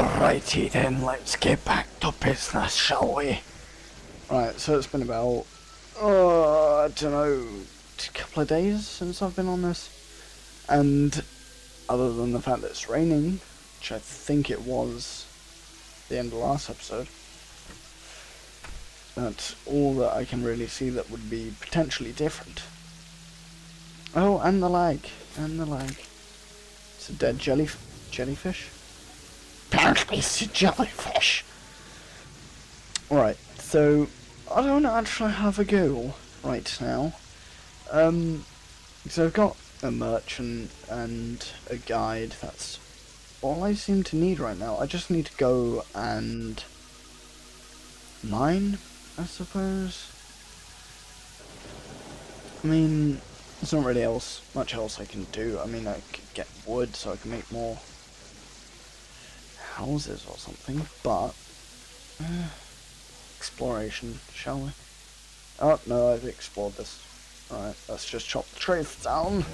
Alrighty then, let's get back to business, shall we? Right, so it's been about, uh, I don't know, a couple of days since I've been on this. And other than the fact that it's raining, which I think it was the end of last episode, that's all that I can really see that would be potentially different. Oh, and the lag, and the lag. It's a dead jelly jellyfish. A jellyfish. Right, so I don't actually have a goal right now. Um, so I've got a merchant and a guide. That's all I seem to need right now. I just need to go and mine, I suppose. I mean, there's not really else much else I can do. I mean, I could get wood so I can make more houses or something, but uh, exploration, shall we? Oh no, I've explored this. Alright, let's just chop the trees down.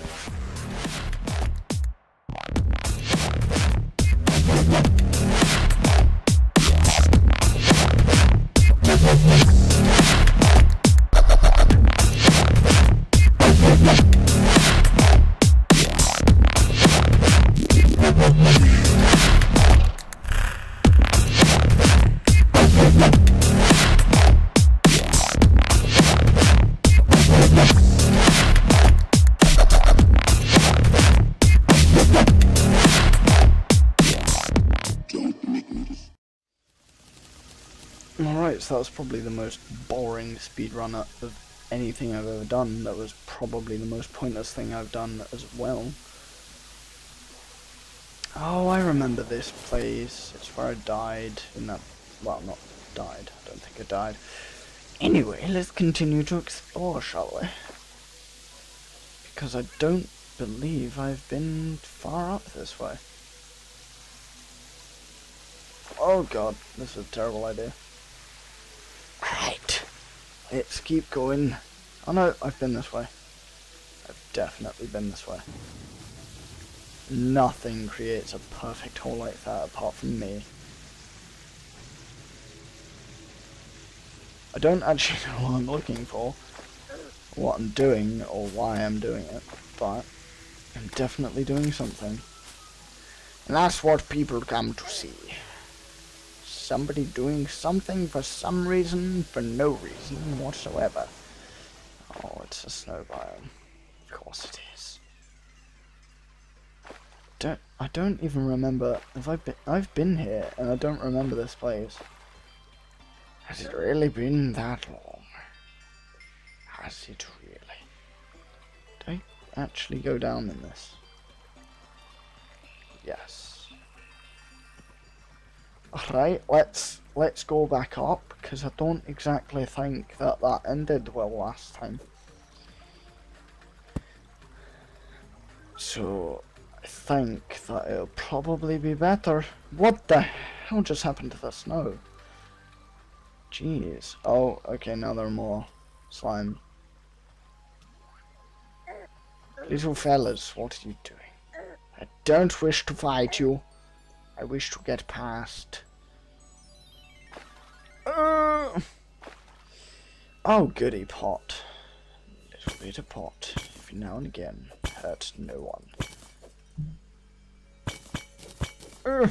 Probably the most boring speedrunner of anything I've ever done. That was probably the most pointless thing I've done as well. Oh, I remember this place. It's where I died in that... Well, not died. I don't think I died. Anyway, let's continue to explore, shall we? Because I don't believe I've been far up this way. Oh god, this is a terrible idea. Right. Let's keep going. Oh no, I've been this way. I've definitely been this way. Nothing creates a perfect hole like that apart from me. I don't actually know what I'm looking for, what I'm doing, or why I'm doing it, but I'm definitely doing something. And that's what people come to see somebody doing something for some reason, for no reason whatsoever. Oh, it's a snow biome. Of course it is. Don't I don't even remember if I've been I've been here and I don't remember this place. Has it really been that long? Has it really? Did I actually go down in this? Yes. Right, let's let's go back up because I don't exactly think that that ended well last time. So I think that it'll probably be better. What the hell just happened to the now? Jeez. Oh, okay, now there are more slime. Little fellas, what are you doing? I don't wish to fight you. I wish to get past. Uh, oh, goody pot. Little bit of pot. Every now and again. Hurt no one. Uh,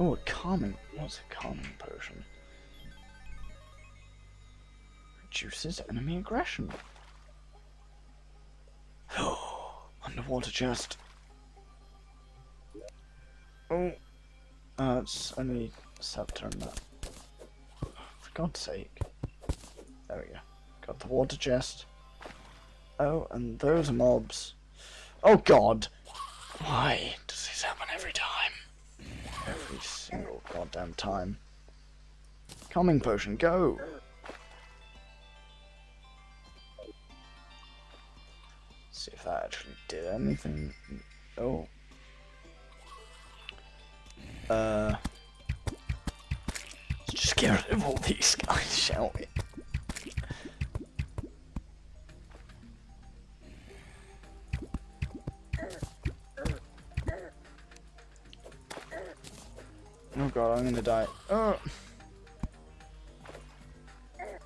oh, a calming. What's a calming potion? Reduces enemy aggression. Oh, underwater chest. Oh, uh, it's only and that. God's sake. There we go. Got the water chest. Oh, and those mobs. Oh God! Why does this happen every time? Every single goddamn time. Calming potion, go! See if that actually did anything. Oh. Uh, let's get rid of all these guys, shall we? Oh god, I'm gonna die. Oh. It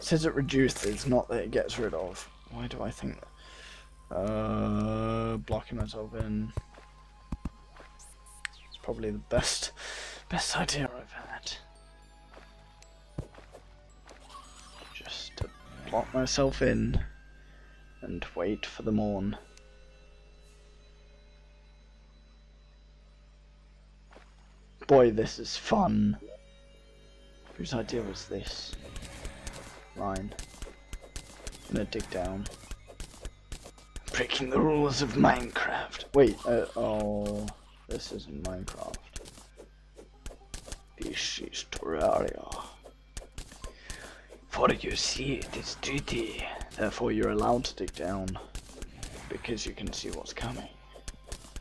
says it reduces, not that it gets rid of. Why do I think that? Uh, blocking myself in. It's probably the best, best idea myself in and wait for the morn. Boy, this is fun. Whose idea was this? Mine. I'm gonna dig down. Breaking the rules of Minecraft. Wait, uh, oh, this isn't Minecraft. This is Terraria. For you see it is duty, therefore you're allowed to dig down, because you can see what's coming.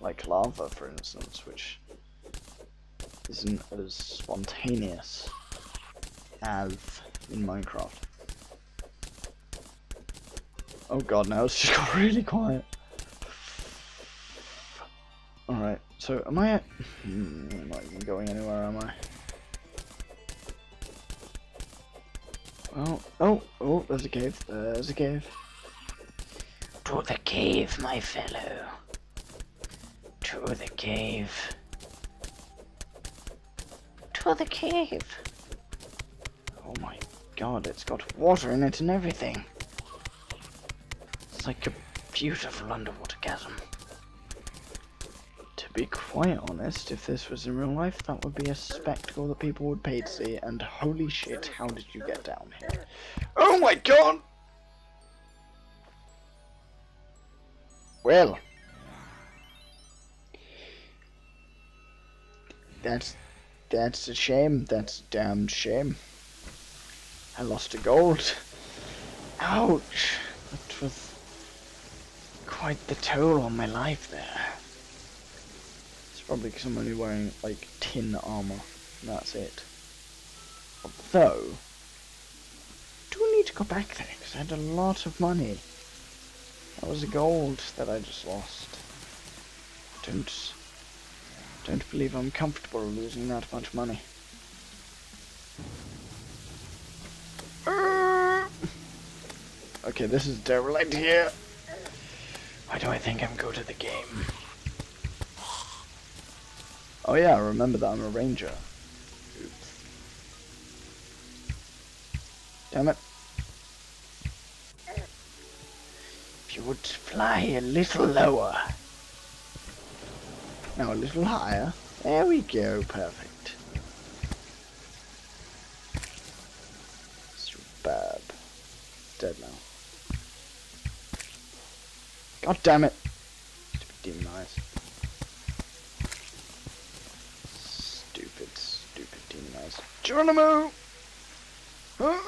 Like lava, for instance, which isn't as spontaneous as in Minecraft. Oh god, now it's just got really quiet. Alright, so am I... Hmm, I'm not even going anywhere, am I? Oh, oh, oh, there's a cave, there's a cave. To the cave, my fellow. To the cave. To the cave. Oh my god, it's got water in it and everything. It's like a beautiful underwater chasm. To be quite honest, if this was in real life, that would be a spectacle that people would pay to see, and holy shit, how did you get down here? Oh my god! Well. That's, that's a shame, that's a damn shame. I lost a gold. Ouch! That was quite the toll on my life there. Probably because I'm only wearing like tin armor. That's it. Though, do need to go back there because I had a lot of money. That was the gold that I just lost. Don't, don't believe I'm comfortable losing that much money. Okay, this is terrible idea. Why do I think I'm good at the game? Oh yeah, I remember that I'm a ranger. Oops. Damn it. If you would fly a little lower. Now a little higher. There we go, perfect. Superb. Dead now. God damn it. Geronimo! Alright.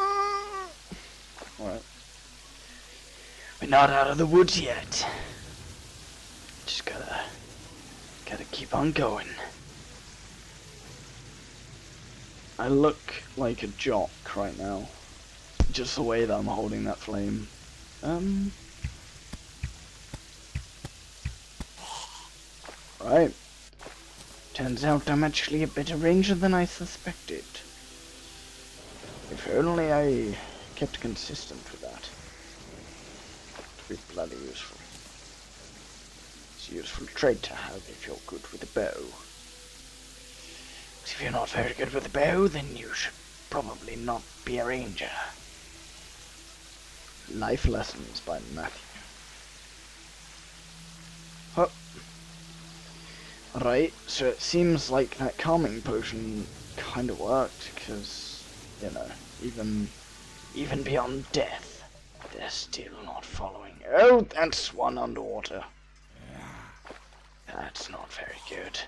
We're not out of the woods yet. Just gotta, gotta keep on going. I look like a jock right now. Just the way that I'm holding that flame. Um, Right. Turns out I'm actually a better ranger than I suspected. If only I kept consistent with that. It would be bloody useful. It's a useful trait to have if you're good with a bow. If you're not very good with a bow, then you should probably not be a ranger. Life Lessons by Matthew. Huh. Right, so it seems like that calming potion kind of worked, because, you know, even, even beyond death, they're still not following. Oh, that's one underwater. That's not very good.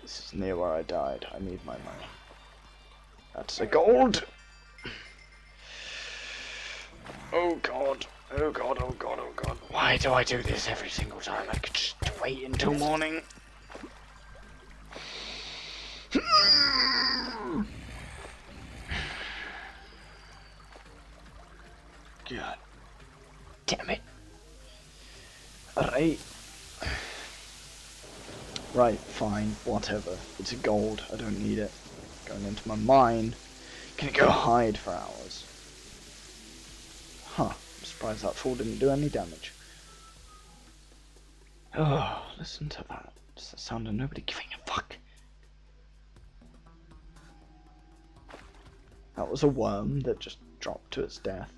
This is near where I died. I need my money. That's a gold! Oh god. Oh god, oh god, oh god. Why do I do this every single time? I could just wait until morning. God damn it. Alright. Right, fine, whatever. It's a gold, I don't need it. Going into my mine. Can it go hide for hours? Huh, I'm surprised that fall didn't do any damage. Oh, listen to that. It's the sound of nobody giving a fuck. That was a worm that just dropped to its death.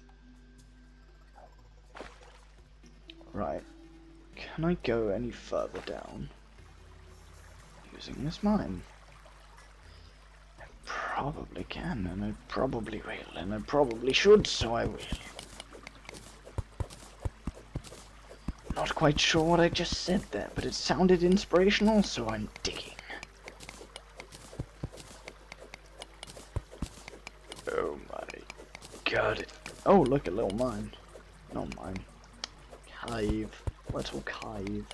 Right. Can I go any further down? Using this mine? I probably can, and I probably will, and I probably should, so I will. Not quite sure what I just said there, but it sounded inspirational, so I'm digging. Oh my god. Oh, look, a little mine. Not mine. Cave. Little cave.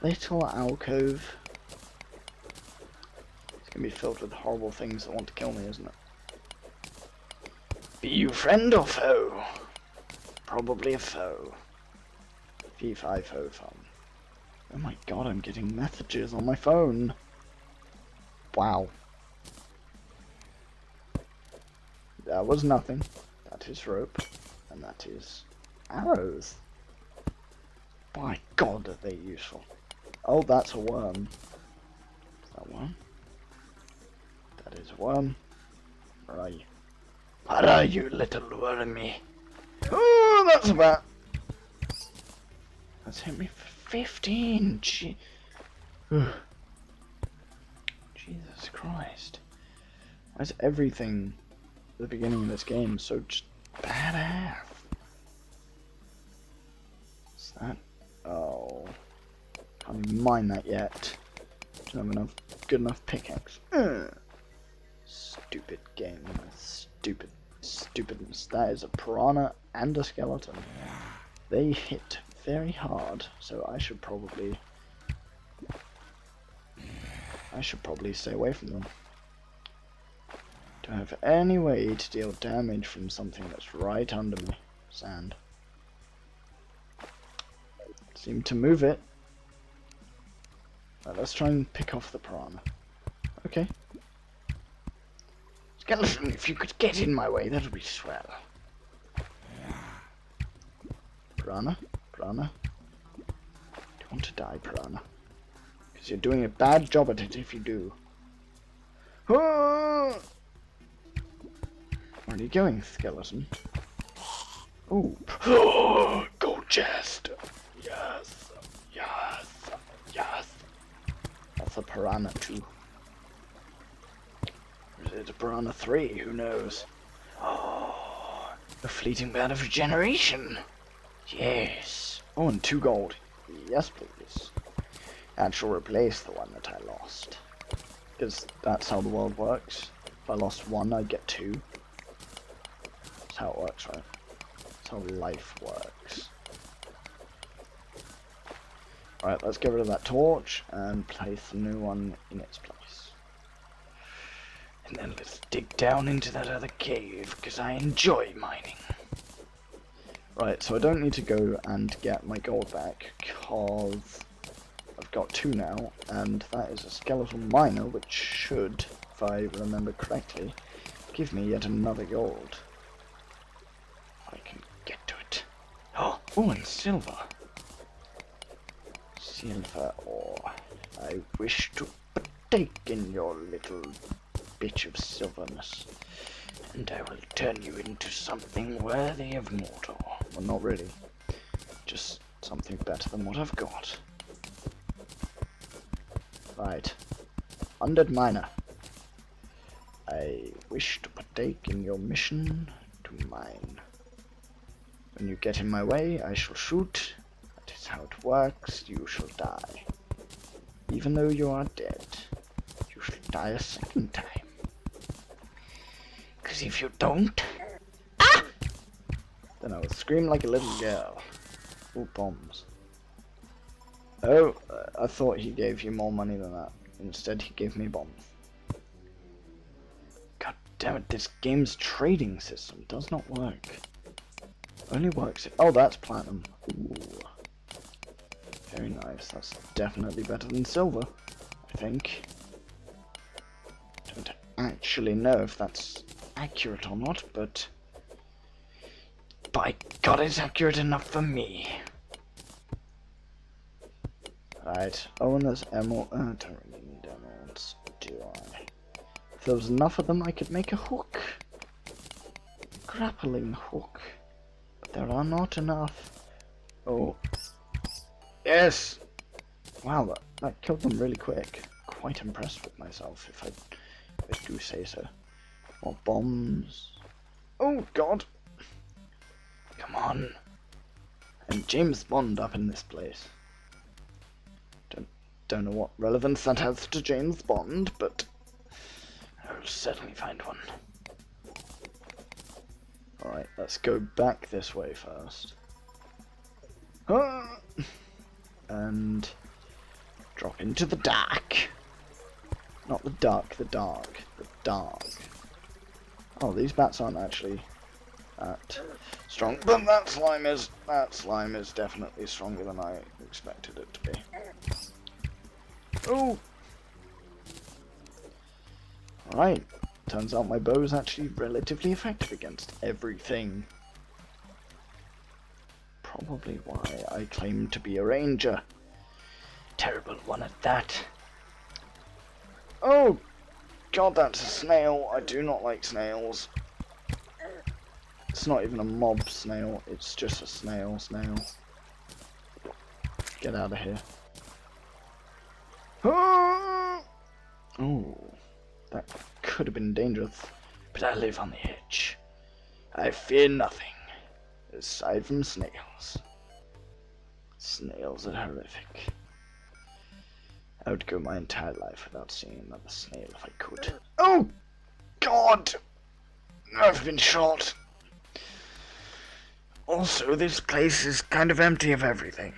Little alcove. It's gonna be filled with horrible things that want to kill me, isn't it? Be you friend or foe? Probably a foe. P5 phone. Oh my god, I'm getting messages on my phone. Wow. That was nothing. That is rope. And that is arrows. My god, are they useful. Oh, that's a worm. That one? That is a worm. Where are you? Where are you, little wormy? Oh, that's a bat. That's hit me for 15. Je Jesus Christ. Why is everything at the beginning of this game so just badass? Mine that yet. Don't have enough good enough pickaxe. Stupid game. Stupid stupidness. That is a piranha and a skeleton. They hit very hard, so I should probably... I should probably stay away from them. Don't have any way to deal damage from something that's right under me? Sand. Seem to move it. Right, let's try and pick off the piranha. Okay. Skeleton, if you could get in my way, that would be swell. Piranha? Piranha. Do you want to die, Piranha? Because you're doing a bad job at it if you do. Where are you going, skeleton? Ooh. Gold chest! Yes! Yes! Yes! That's a piranha 2. Or is it a piranha 3? Who knows? Oh, a fleeting bout of regeneration! Yes. Oh, and two gold. Yes, please. That shall replace the one that I lost. Because that's how the world works. If I lost one, I'd get two. That's how it works, right? That's how life works. Right, let's get rid of that torch and place the new one in its place. And then let's dig down into that other cave, because I enjoy mining. Right, so I don't need to go and get my gold back, because I've got two now, and that is a skeletal miner, which should, if I remember correctly, give me yet another gold. I can get to it. Oh, oh, and silver. Silver ore. I wish to partake in your little bitch of silverness and I will turn you into something worthy of mortal. Well, not really. Just something better than what I've got. Right. Undead Miner. I wish to partake in your mission to mine. When you get in my way, I shall shoot. That is how it works. You shall die. Even though you are dead, you shall die a second time. Because if you don't... Ah! Then I will scream like a little girl. Ooh, bombs. Oh, I thought he gave you more money than that. Instead, he gave me bombs. God damn it, this game's trading system does not work. Only works if... Oh, that's platinum. Ooh. Very nice. That's definitely better than silver, I think. Don't actually know if that's accurate or not, but by God, it's accurate enough for me. Right. Oh, and there's emerald. Uh, I don't really need emeralds, do I? If there was enough of them, I could make a hook. Grappling hook. But there are not enough. Oh. Yes! Wow, that, that killed them really quick. Quite impressed with myself, if I, if I do say so. More bombs. Oh, God! Come on. And James Bond up in this place. Don't don't know what relevance that has to James Bond, but I'll certainly find one. Alright, let's go back this way first. Ah! And drop into the dark. Not the dark, the dark. The dark. Oh, these bats aren't actually that strong. But that slime is that slime is definitely stronger than I expected it to be. Oh. Alright. Turns out my bow is actually relatively effective against everything. Probably why I claim to be a ranger. Terrible one at that. Oh! God, that's a snail. I do not like snails. It's not even a mob snail, it's just a snail snail. Get out of here. Ah! Oh, that could have been dangerous, but I live on the edge. I fear nothing, aside from snails. Snails are horrific. I would go my entire life without seeing another snail if I could. Oh, God! I've been shot. Also, this place is kind of empty of everything.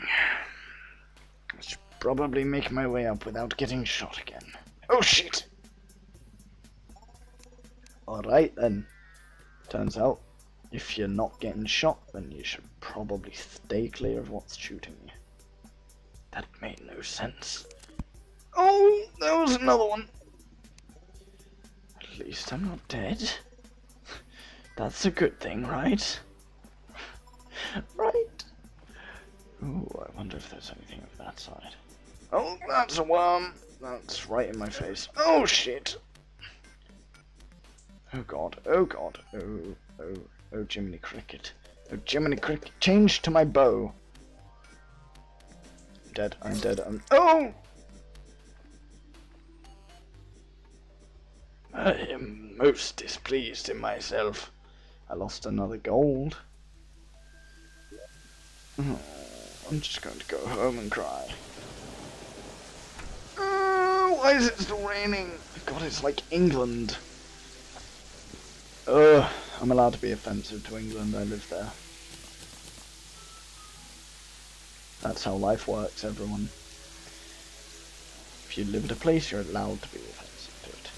I should probably make my way up without getting shot again. Oh shit! Alright then. Turns out, if you're not getting shot, then you should probably stay clear of what's shooting you. That made no sense. Oh, there was another one. At least I'm not dead. That's a good thing, right? right. Ooh, I wonder if there's anything over that side. Oh, that's a worm. That's right in my face. Oh, shit. Oh, God. Oh, God. Oh, oh, oh, Jiminy Cricket. Oh, Jiminy Cricket. Change to my bow. I'm dead. I'm dead. I'm... Oh! I am most displeased in myself. I lost another gold. Oh, I'm just going to go home and cry. Oh, why is it still raining? God, it's like England. Ugh, I'm allowed to be offensive to England, I live there. That's how life works, everyone. If you live at a place, you're allowed to be offensive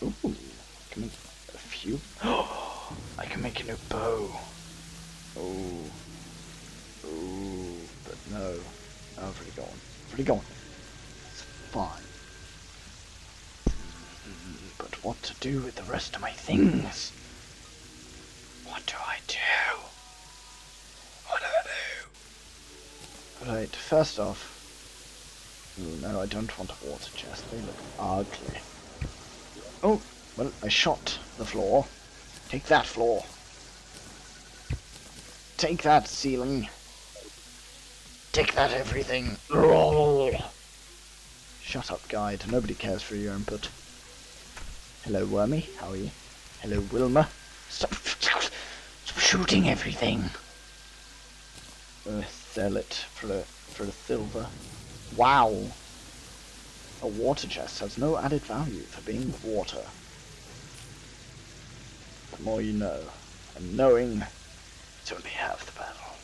to it. Ooh, can we a few? I can make a new bow. Oh. Oh, but no. I've already gone. Already gone. It's fine. What to do with the rest of my things? What do I do? What do I do? Right, first off, hmm, no, I don't want a water chest. They look ugly. Oh, well, I shot the floor. Take that, floor. Take that, ceiling. Take that, everything. Shut up, guide. Nobody cares for your input. Hello, Wormy. How are you? Hello, Wilma. Stop, stop, stop shooting everything. Sell it for a, for a silver. Wow. A water chest has no added value for being water the more you know. And knowing it's only half the battle.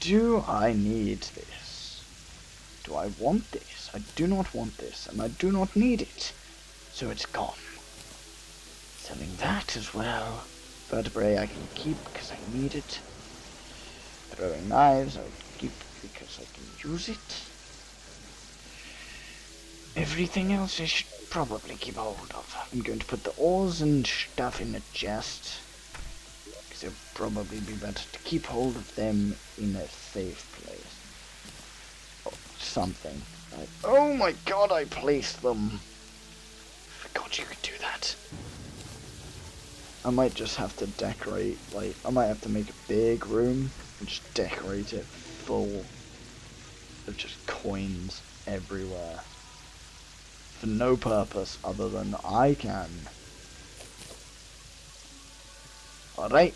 Do I need this? Do I want this? I do not want this, and I do not need it. So it's gone. Selling that as well. Vertebrae I can keep because I need it. Throwing knives, I'll keep because I can use it. Everything else I should probably keep hold of. I'm going to put the ores and stuff in a chest. Because it'll probably be better to keep hold of them in a safe place. Or something. Like, oh my god, I placed them. I Forgot you could do that. I might just have to decorate, like, I might have to make a big room and just decorate it full of just coins everywhere. For no purpose other than I can. Alright.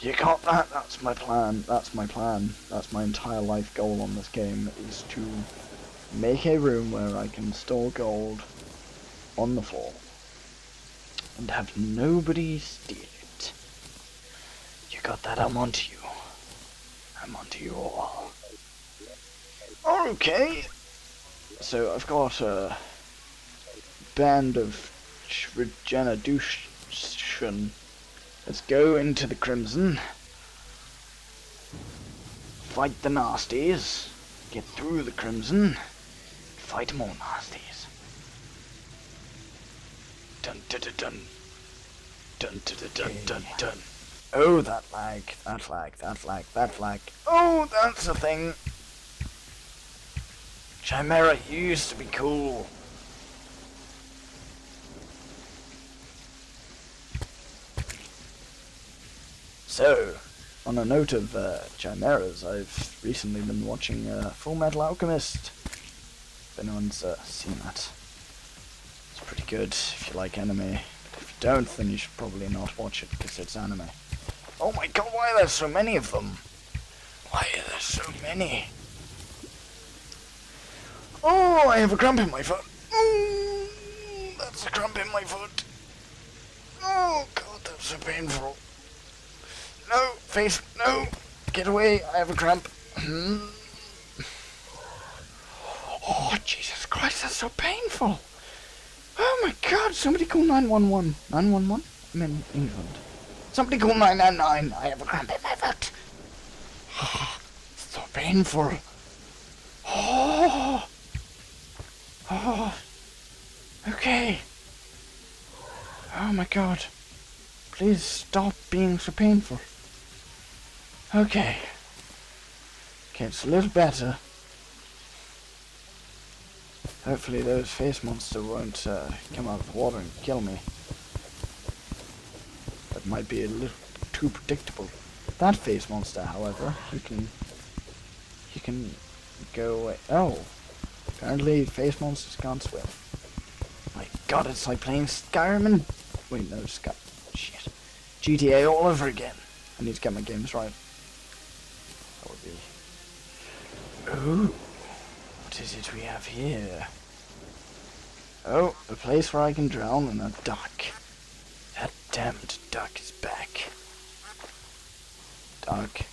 You got that? That's my plan. That's my plan. That's my entire life goal on this game is to make a room where I can store gold on the floor and have nobody steal it. You got that? I'm onto you. I'm onto you all. Okay. So I've got a band of regeneration. Let's go into the Crimson. Fight the nasties. Get through the Crimson. Fight more nasties. Dun dun dun dun. Dun dun dun dun dun. Oh, that lag, that lag, that lag, that lag. Oh, that's a thing. Chimera used to be cool. So, on a note of uh, chimeras, I've recently been watching uh, Full Metal Alchemist. If anyone's uh, seen that, pretty good if you like anime. If you don't, then you should probably not watch it because it's anime. Oh my god, why are there so many of them? Why are there so many? Oh, I have a cramp in my foot. Oh, that's a cramp in my foot. Oh god, that's so painful. No, face, no, get away, I have a cramp. Mm. Oh, Jesus Christ, that's so painful. Oh my god, somebody call 911. 911? I'm in England. Somebody call 999. I have a cramp in my foot. So painful. Oh. Oh. Okay. Oh my god. Please stop being so painful. Okay. Okay, it's a little better. Hopefully those face monsters won't uh, come out of the water and kill me. That might be a little too predictable. That face monster, however, he can... He can go away. Oh! Apparently face monsters can't swim. My god, it's like playing Skyrim and... Wait, no, Sky... Shit. GTA all over again. I need to get my games right. That would be... Ooh. What is it we have here? Oh, a place where I can drown in a duck. That damned duck is back. Duck.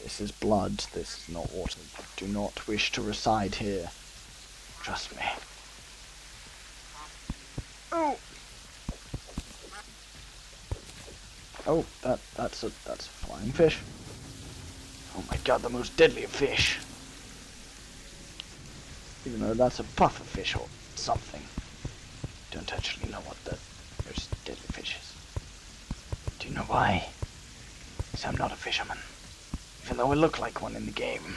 This is blood, this is not water. I do not wish to reside here. Trust me. Oh! Oh, that that's a that's a flying fish. Oh my god, the most deadly of fish. Even though that's a puffer fish or something. Don't actually know what the most deadly fish is. Do you know why? Because I'm not a fisherman. Even though I look like one in the game.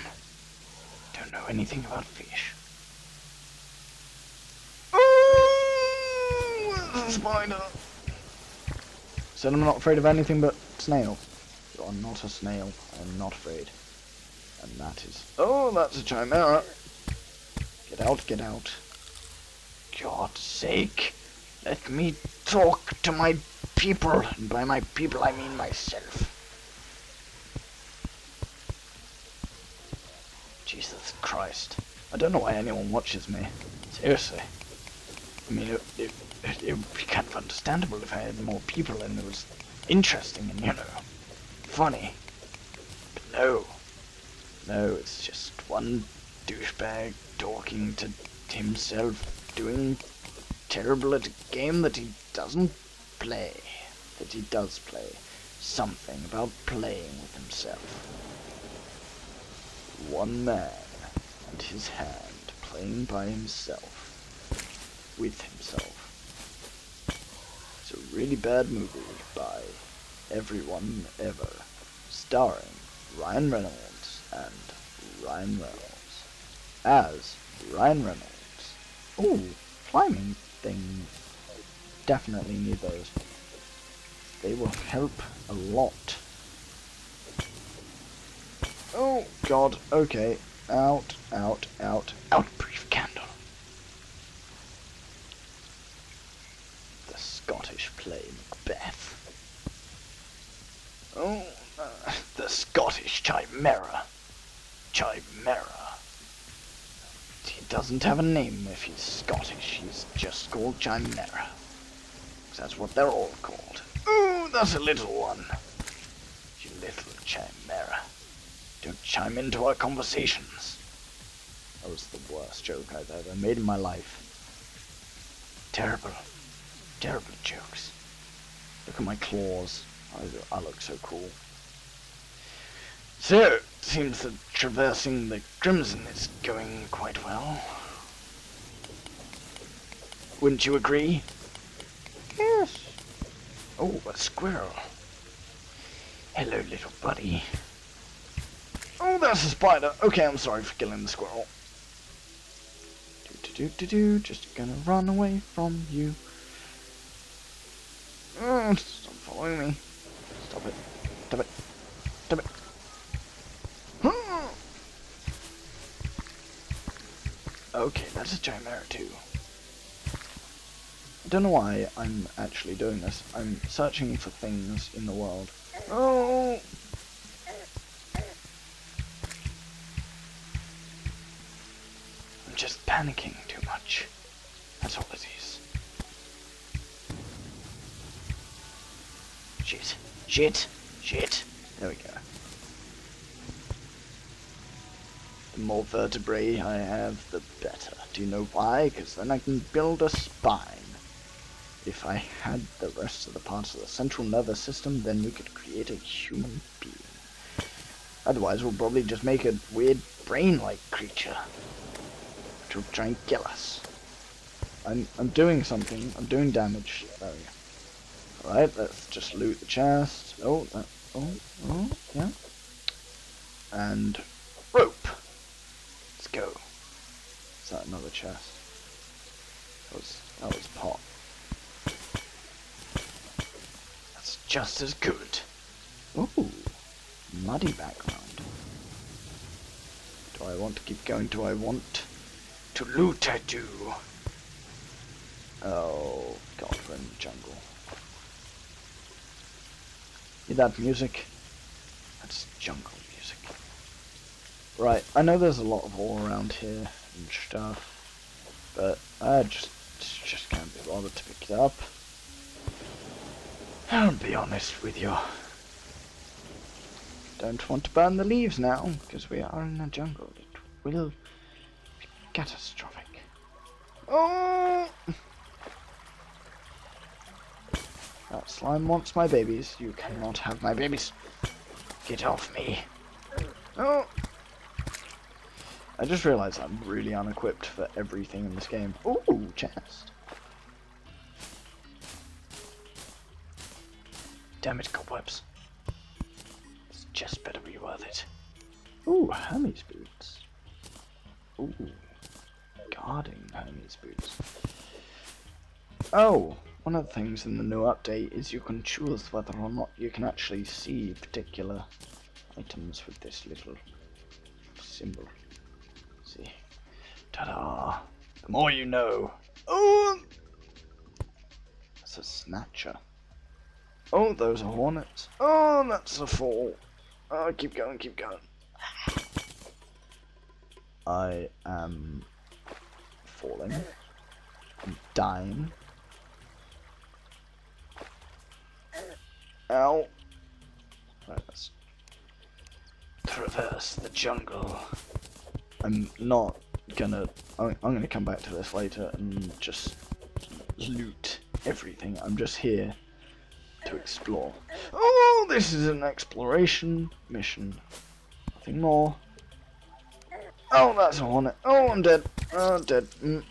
Don't know anything about fish. Spider! Said I'm not afraid of anything but snails. You are not a snail. I am not afraid. And that is... Oh, that's a chimera. Get out, get out. God's sake. Let me talk to my people. And by my people, I mean myself. Jesus Christ. I don't know why anyone watches me. Seriously. I mean, it, it, it would be kind of understandable if I had more people and it was interesting and, you know, funny. But no. No, it's just one douchebag talking to himself, doing terrible at a game that he doesn't play. That he does play. something about playing with himself. One man and his hand playing by himself. With himself. It's a really bad movie by everyone ever. Starring Ryan Reynolds and Ryan Reynolds. As Ryan Reynolds. Ooh, climbing thing. Definitely need those. They will help a lot. Oh, God. Okay. Out, out, out, out, brief candle. The Scottish play Macbeth. Oh, uh, the Scottish. Chimera. He doesn't have a name if he's Scottish. He's just called Chimera. That's what they're all called. Ooh, that's a little one. You little chimera. Don't chime into our conversations. That was the worst joke I've ever made in my life. Terrible. Terrible jokes. Look at my claws. I, look so cool. So, seems that traversing the Crimson is going quite well. Wouldn't you agree? Yes. Oh, a squirrel. Hello, little buddy. Oh, that's a spider. Okay, I'm sorry for killing the squirrel. Do do do do. Just gonna run away from you. Oh, stop following me. Stop it. Stop it. Stop it. Okay, that's a chimera too. I don't know why I'm actually doing this. I'm searching for things in the world. Oh! I'm just panicking too much. That's all it is. Shit. Shit. Shit. There we go. The more vertebrae I have, the better. Do you know why? Because then I can build a spine. If I had the rest of the parts of the central nervous system, then we could create a human being. Otherwise, we'll probably just make a weird brain-like creature which will try and kill us. I'm I'm doing something. I'm doing damage. There we go. Alright, let's just loot the chest. Oh, that, oh, oh, yeah. And. Let's go. Is that another chest? That was that was pot. That's just as good. Ooh, muddy background. Do I want to keep going? Do I want to loot? I do. Oh, God, we're in the jungle. Hear that music? That's jungle. Right, I know there's a lot of ore around here and stuff, but I just just can't be bothered to pick it up. I'll be honest with you. Don't want to burn the leaves now, because we are in a jungle. It will be catastrophic. Oh! That slime wants my babies. You cannot have my babies. Get off me. Oh! I just realized I'm really unequipped for everything in this game. Ooh, chest. Damn it, cobwebs. This just better be worth it. Ooh, Hermes boots. Ooh, guarding Hermes boots. Oh, one of the things in the new update is you can choose whether or not you can actually see particular items with this little symbol. Ta-da! The more you know. Oh, it's a snatcher. Oh, those are hornets. Oh, that's a fall. Oh, keep going, keep going. I am falling. I'm dying. Ow. Traverse the jungle. I'm not gonna... I'm, gonna come back to this later and just loot everything. I'm just here to explore. Oh, this is an exploration mission. Nothing more. Oh, that's a hornet. Oh, I'm dead. Oh, I'm dead. Mm.